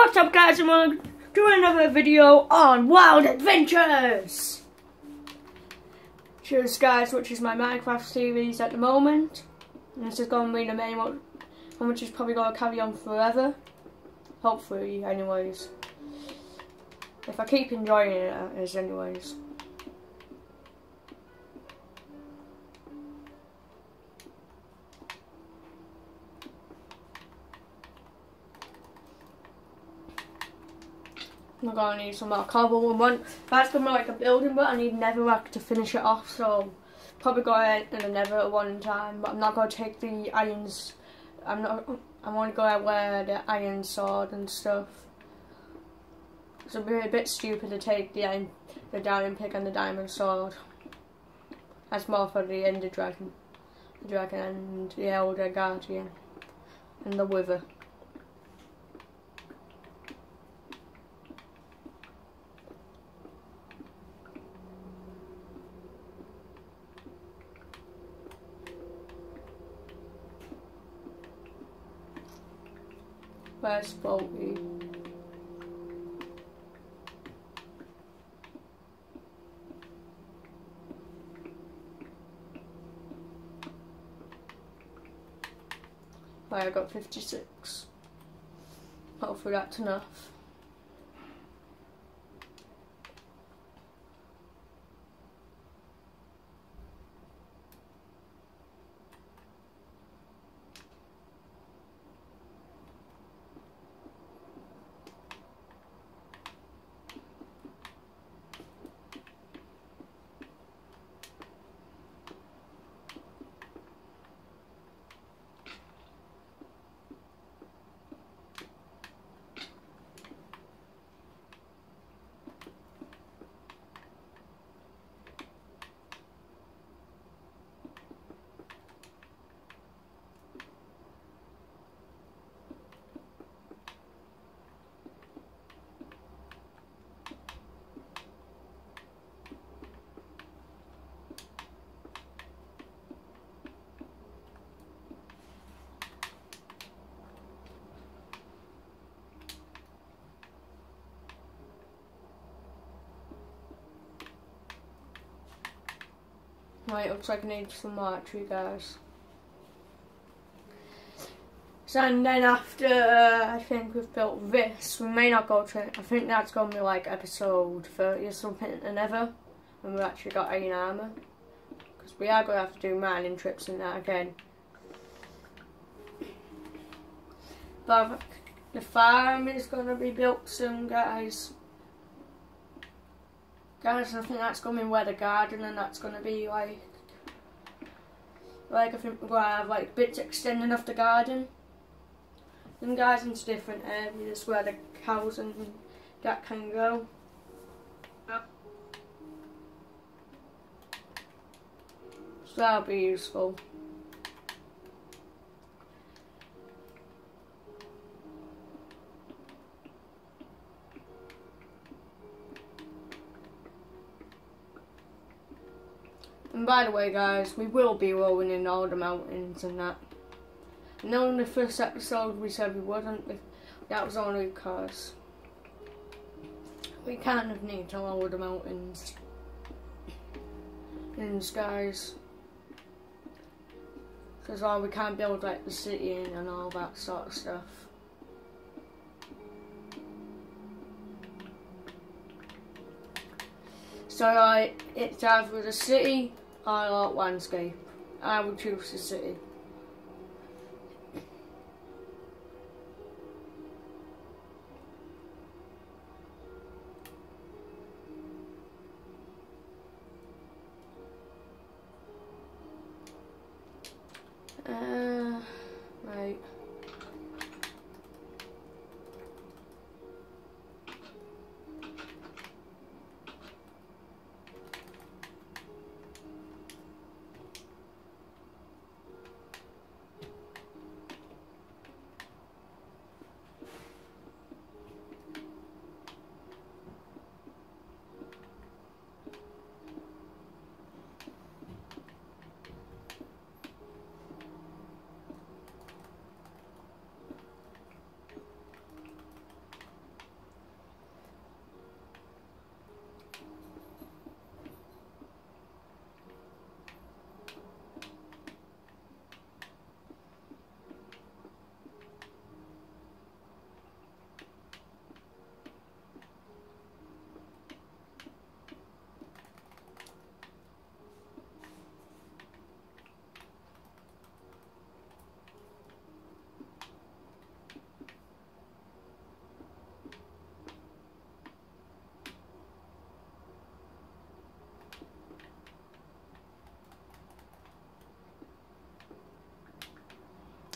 What's up guys, I'm gonna another video on Wild Adventures! Cheers guys, which is my Minecraft series at the moment. And this is gonna be the main one, which is probably gonna carry on forever. Hopefully, anyways. If I keep enjoying it, uh, as anyways. I'm gonna need some more cobble and one. That's gonna be like a building, but I need netherrack to finish it off. So probably go ahead and a nether at one time. But I'm not gonna take the irons. I'm not. I'm only gonna wear the iron sword and stuff. So it'd be a bit stupid to take the iron, the diamond pick and the diamond sword. That's more for the ender dragon, the dragon and the elder guardian, and the wither. Where's Faulty? Right, I got 56. Hopefully that's enough. Right, looks like I need some archery, guys. So, and then after uh, I think we've built this, we may not go to. I think that's going to be like episode 30 or something, and ever when we've actually got iron armor. Because we are going to have to do mining trips and that again. But the farm is going to be built soon, guys. Guys, I think that's going to be where the garden and that's going to be like, like I think we're going to have like bits extending off the garden. And guys into different um, areas where the cows and that can go. So that'll be useful. And by the way guys, we will be rolling in all the mountains and that. And in the first episode we said we wouldn't, that was only because we kind of need to lower the mountains in the skies. Because all we can't build like the city and all that sort of stuff. So like, it's either the city I like landscape. I would choose the city.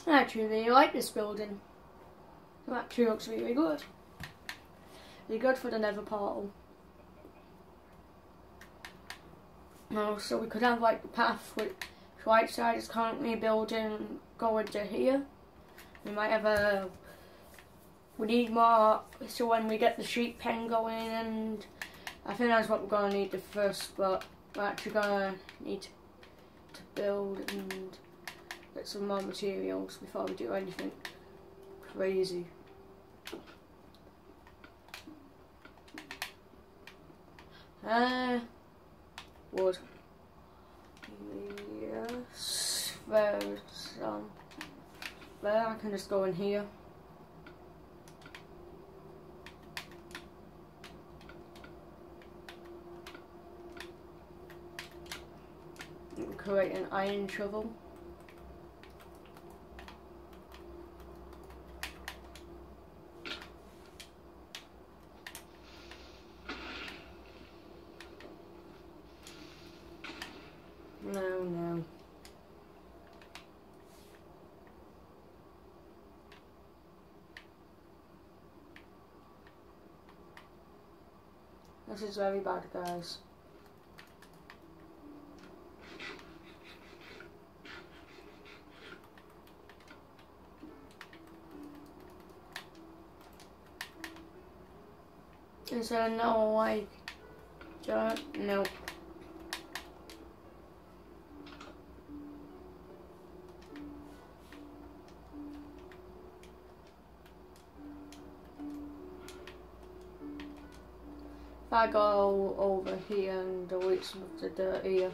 I actually really like this building. It actually looks really good. Really good for the nether portal. No, so we could have like the path which right side is currently building going to here. We might have a we need more so when we get the sheep pen going and I think that's what we're gonna need the first but we're actually gonna need to build and get some more materials before we do anything crazy. Uh, wood. Yes, there's some. There, I can just go in here. create an iron shovel. No, no. This is very bad, guys. Is there no like, don't, nope. I go over here and delete some of the dirt here.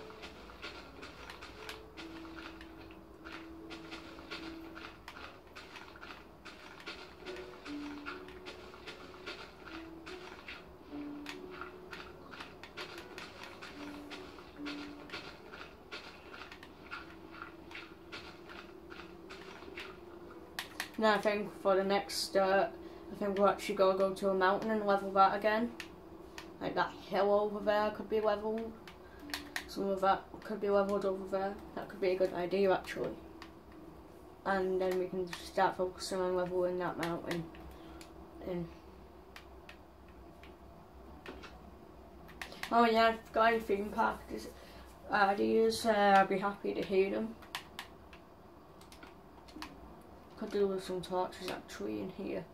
Now I think for the next, uh, I think we're actually going to go to a mountain and level that again. Like that hill over there could be leveled. Some of that could be leveled over there. That could be a good idea actually. And then we can start focusing on leveling that mountain. In. Oh yeah, you've got any theme park ideas, uh, I'd be happy to hear them. Could do with some torches actually in here.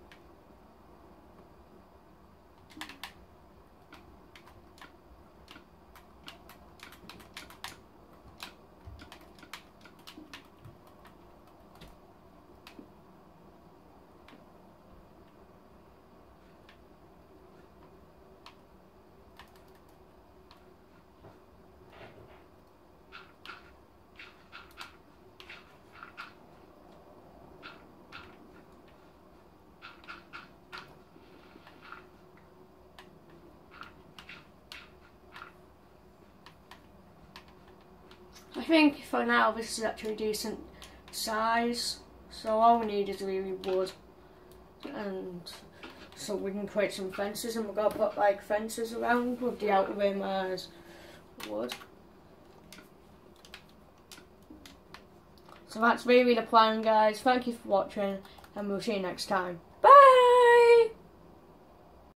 Think for now this is actually a decent size. So all we need is really wood and so we can create some fences and we're going to put like fences around with the outer rim as wood. So that's really the plan guys. Thank you for watching and we'll see you next time.